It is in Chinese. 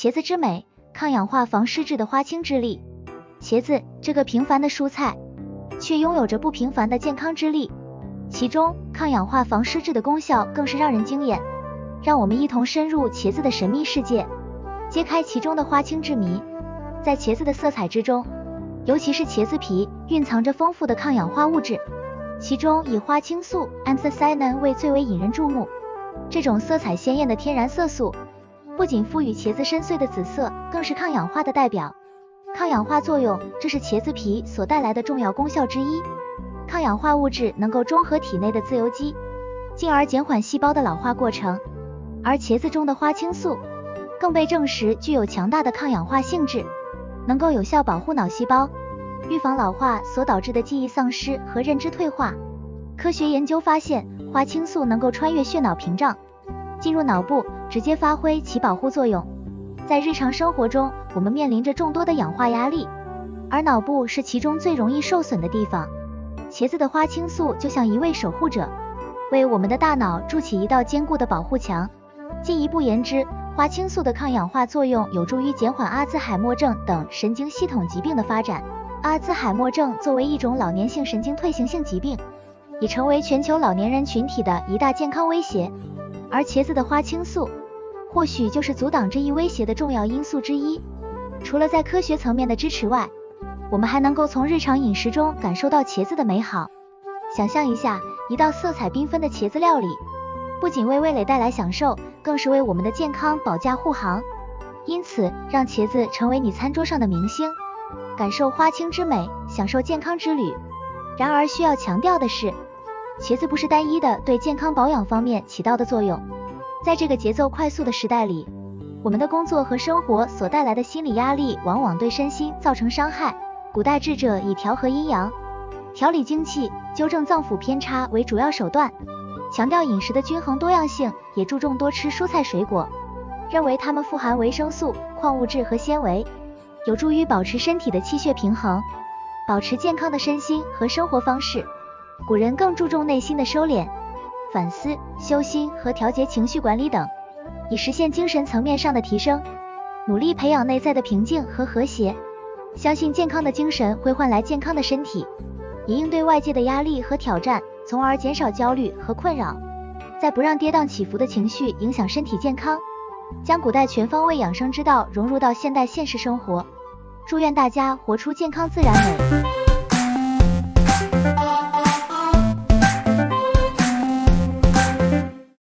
茄子之美，抗氧化防湿质的花青之力。茄子这个平凡的蔬菜，却拥有着不平凡的健康之力，其中抗氧化防湿质的功效更是让人惊艳。让我们一同深入茄子的神秘世界，揭开其中的花青之谜。在茄子的色彩之中，尤其是茄子皮蕴藏着丰富的抗氧化物质，其中以花青素 （anthocyanin） 为最为引人注目。这种色彩鲜艳的天然色素，不仅赋予茄子深邃的紫色，更是抗氧化的代表。抗氧化作用，这是茄子皮所带来的重要功效之一。抗氧化物质能够中和体内的自由基，进而减缓细胞的老化过程。而茄子中的花青素更被证实具有强大的抗氧化性质，能够有效保护脑细胞，预防老化所导致的记忆丧失和认知退化。科学研究发现，花青素能够穿越血脑屏障，进入脑部，直接发挥其保护作用。在日常生活中，我们面临着众多的氧化压力，而脑部是其中最容易受损的地方。茄子的花青素就像一位守护者，为我们的大脑筑起一道坚固的保护墙。进一步言之，花青素的抗氧化作用有助于减缓阿兹海默症等神经系统疾病的发展。阿兹海默症作为一种老年性神经退行性疾病，已成为全球老年人群体的一大健康威胁。而茄子的花青素，或许就是阻挡这一威胁的重要因素之一。除了在科学层面的支持外，我们还能够从日常饮食中感受到茄子的美好。想象一下，一道色彩缤纷的茄子料理，不仅为味蕾带来享受。更是为我们的健康保驾护航，因此让茄子成为你餐桌上的明星，感受花青之美，享受健康之旅。然而需要强调的是，茄子不是单一的对健康保养方面起到的作用。在这个节奏快速的时代里，我们的工作和生活所带来的心理压力，往往对身心造成伤害。古代智者以调和阴阳、调理精气、纠正脏腑偏差为主要手段。强调饮食的均衡多样性，也注重多吃蔬菜水果，认为它们富含维生素、矿物质和纤维，有助于保持身体的气血平衡，保持健康的身心和生活方式。古人更注重内心的收敛、反思、修心和调节情绪管理等，以实现精神层面上的提升，努力培养内在的平静和和谐。相信健康的精神会换来健康的身体，以应对外界的压力和挑战。从而减少焦虑和困扰，在不让跌宕起伏的情绪影响身体健康，将古代全方位养生之道融入到现代现实生活。祝愿大家活出健康自然美。